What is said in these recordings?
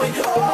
We go.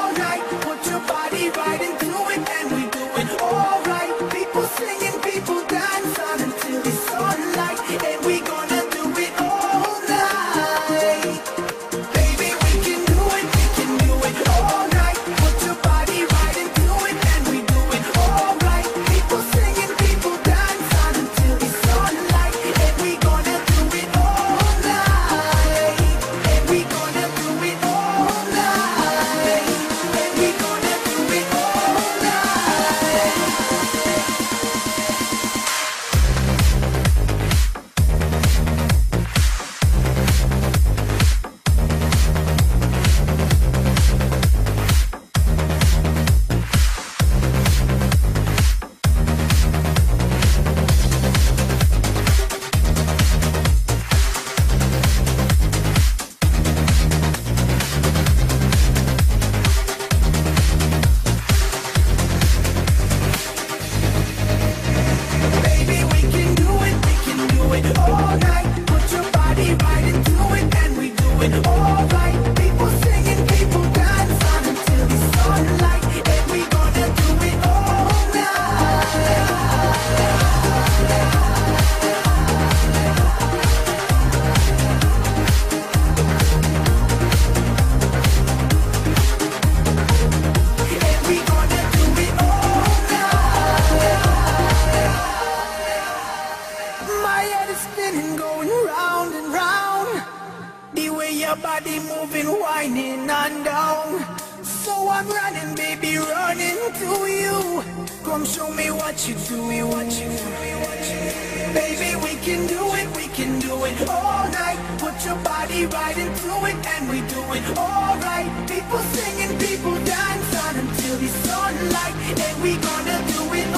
your body moving, whining and down. So I'm running, baby, running to you. Come show me what you doing, what you doing, what you do. Baby, we can do it, we can do it all night. Put your body right into it and we do it all right. People singing, people dancing until the sunlight. And we gonna do it